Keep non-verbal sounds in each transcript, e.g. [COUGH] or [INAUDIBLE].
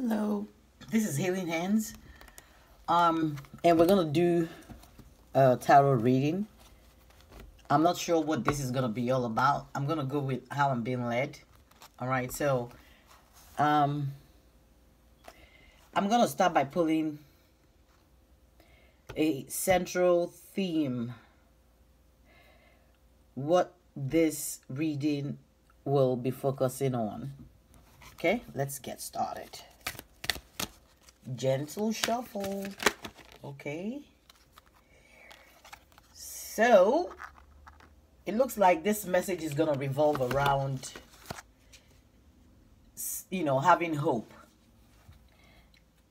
Hello, this is Healing Hands. Um, and we're gonna do a tarot reading. I'm not sure what this is gonna be all about. I'm gonna go with how I'm being led. All right, so um, I'm gonna start by pulling a central theme. What this reading will be focusing on. Okay, let's get started gentle shuffle. Okay. So, it looks like this message is going to revolve around, you know, having hope.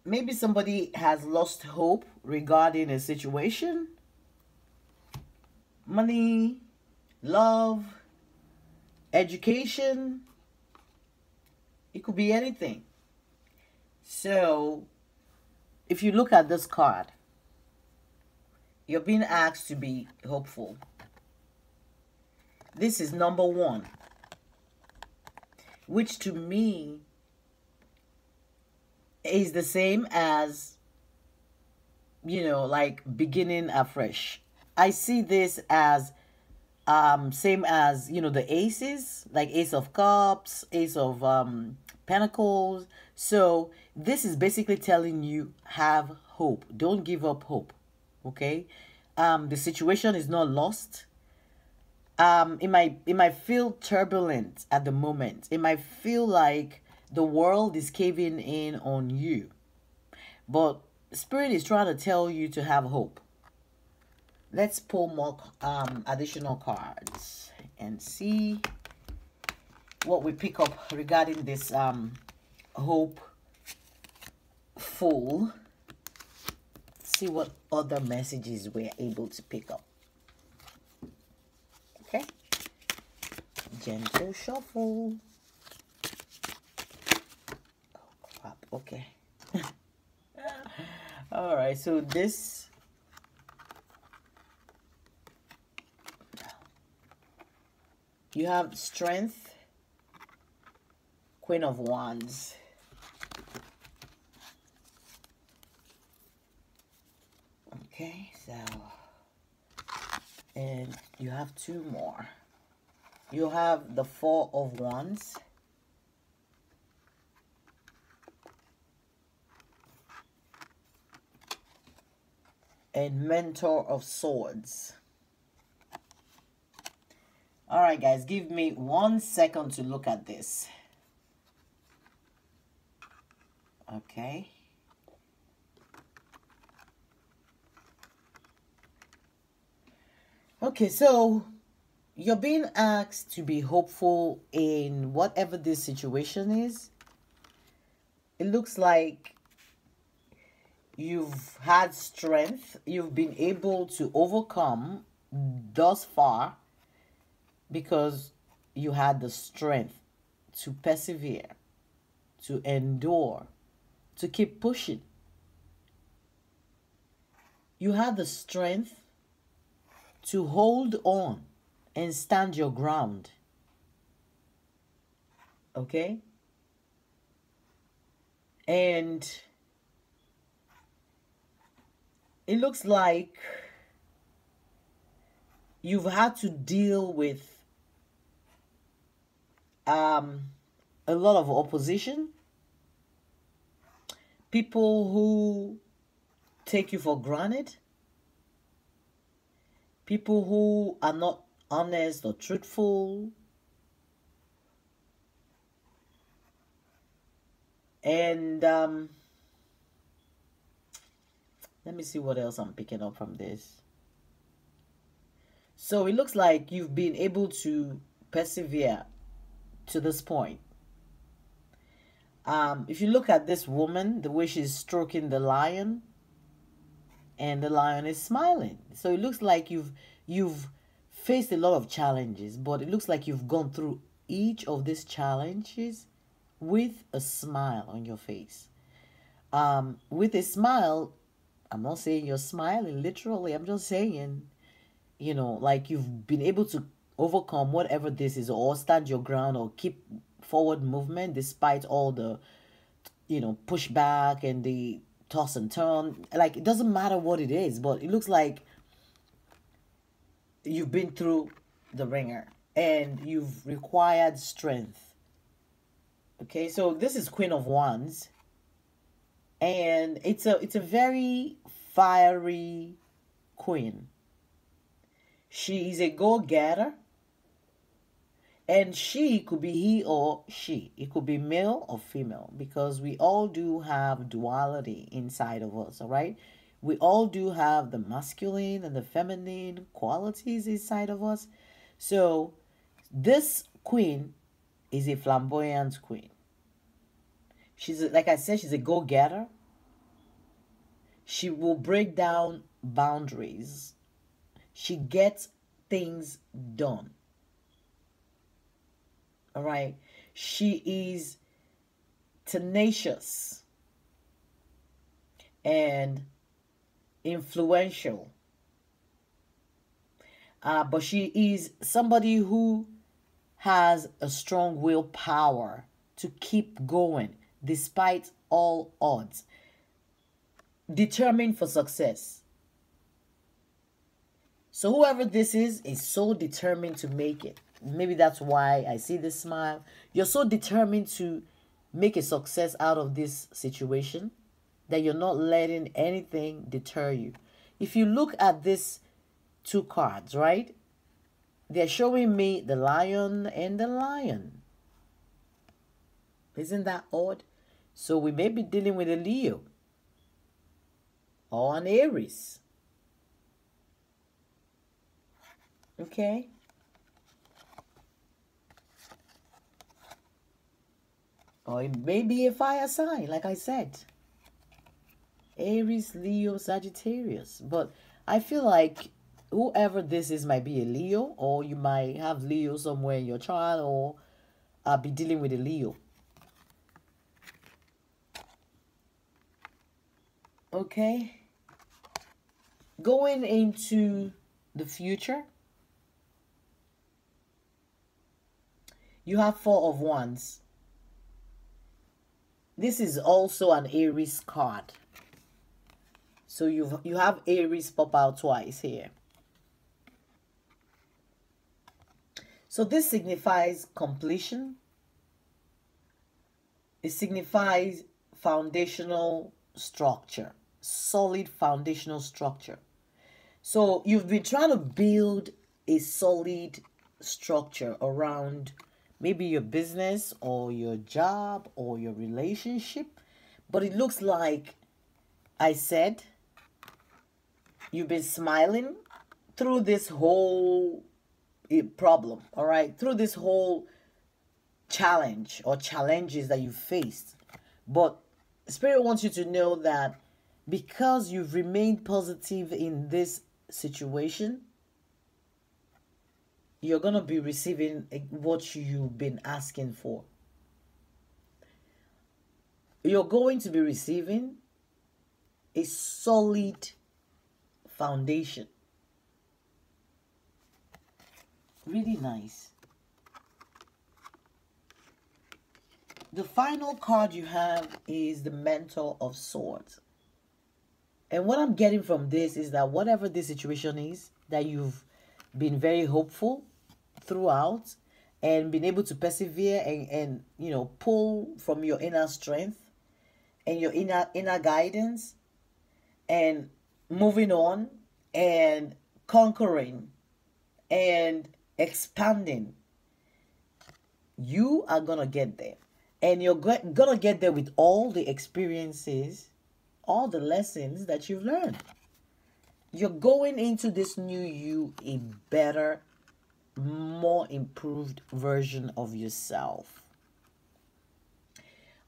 Maybe somebody has lost hope regarding a situation, money, love, education. It could be anything. So, if you look at this card, you're being asked to be hopeful. This is number one, which to me is the same as, you know, like beginning afresh. I see this as um same as you know the aces like ace of cups ace of um pentacles so this is basically telling you have hope. Don't give up hope. Okay? Um, the situation is not lost. Um, it might it might feel turbulent at the moment. It might feel like the world is caving in on you. But spirit is trying to tell you to have hope. Let's pull more um additional cards and see what we pick up regarding this um hope full see what other messages we're able to pick up. Okay? Gentle shuffle. Oh crap. Okay. [LAUGHS] All right so this. You have strength queen of wands Okay, so, and you have two more. You have the Four of Wands. And Mentor of Swords. All right, guys, give me one second to look at this. Okay. Okay, so you're being asked to be hopeful in whatever this situation is. It looks like you've had strength, you've been able to overcome thus far because you had the strength to persevere, to endure, to keep pushing. You have the strength to hold on and stand your ground. Okay? And it looks like you've had to deal with um, a lot of opposition, people who take you for granted people who are not honest or truthful. And um, let me see what else I'm picking up from this. So it looks like you've been able to persevere to this point. Um, if you look at this woman, the way she's stroking the lion, and the lion is smiling. So it looks like you've you've faced a lot of challenges, but it looks like you've gone through each of these challenges with a smile on your face. Um, with a smile, I'm not saying you're smiling literally. I'm just saying, you know, like you've been able to overcome whatever this is, or stand your ground, or keep forward movement despite all the you know, push back and the toss and turn. Like it doesn't matter what it is, but it looks like you've been through the ringer and you've required strength. Okay, so this is Queen of Wands. And it's a it's a very fiery queen. She is a go-getter. And she could be he or she. It could be male or female because we all do have duality inside of us, all right? We all do have the masculine and the feminine qualities inside of us. So, this queen is a flamboyant queen. She's, like I said, she's a go getter. She will break down boundaries. She gets things done. All right. She is tenacious and influential. Uh, but she is somebody who has a strong willpower to keep going despite all odds. Determined for success. So, whoever this is, is so determined to make it maybe that's why I see this smile. You're so determined to make a success out of this situation that you're not letting anything deter you. If you look at these two cards, right? They're showing me the lion and the lion. Isn't that odd? So we may be dealing with a Leo or an Aries. Okay? Or it may be a fire sign, like I said. Aries, Leo, Sagittarius. But I feel like whoever this is might be a Leo, or you might have Leo somewhere in your chart, or uh, be dealing with a Leo. Okay. Going into the future, you have Four of Wands. This is also an Aries card. So you you have Aries pop out twice here. So this signifies completion. It signifies foundational structure, solid foundational structure. So you've been trying to build a solid structure around maybe your business or your job or your relationship. But it looks like I said you've been smiling through this whole eh, problem, all right? Through this whole challenge or challenges that you faced. But Spirit wants you to know that because you've remained positive in this situation, you're going to be receiving eh, what you've been asking for. You're going to be receiving a solid foundation. Really nice. The final card you have is the Mentor of Swords. And what I'm getting from this is that whatever the situation is that you've been very hopeful throughout and been able to persevere and, and you know pull from your inner strength and your inner inner guidance and moving on and conquering and expanding. You are gonna get there. And you're gonna get there with all the experiences all the lessons that you've learned. You're going into this new you a better, more improved version of yourself.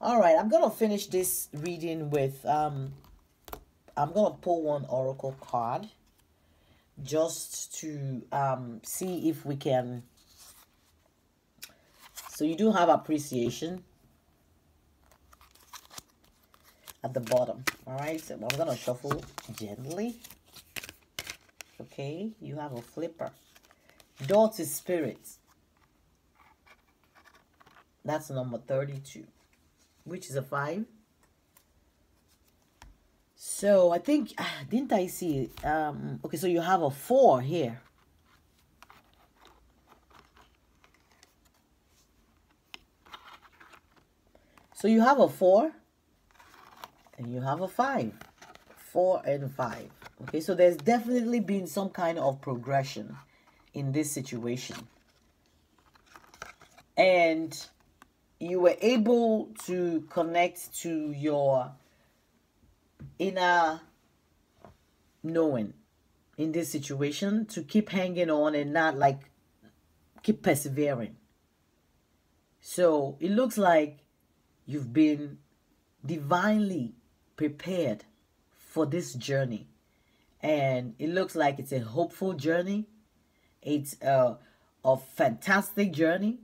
All right, I'm going to finish this reading with, um, I'm going to pull one oracle card just to um, see if we can. So you do have appreciation at the bottom. All right, so I'm going to shuffle gently. Okay, you have a flipper. Daughter spirits. That's number 32, which is a 5. So I think, ah, didn't I see? Um, okay, so you have a four here. So you have a four and you have a five. Four and five. Okay, so there's definitely been some kind of progression in this situation. And you were able to connect to your inner knowing in this situation to keep hanging on and not like keep persevering. So it looks like you've been divinely prepared for this journey. And it looks like it's a hopeful journey. It's a, a fantastic journey.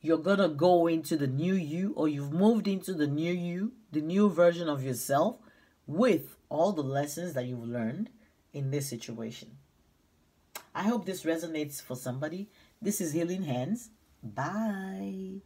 You're going to go into the new you, or you've moved into the new you, the new version of yourself with all the lessons that you've learned in this situation. I hope this resonates for somebody. This is Healing Hands. Bye.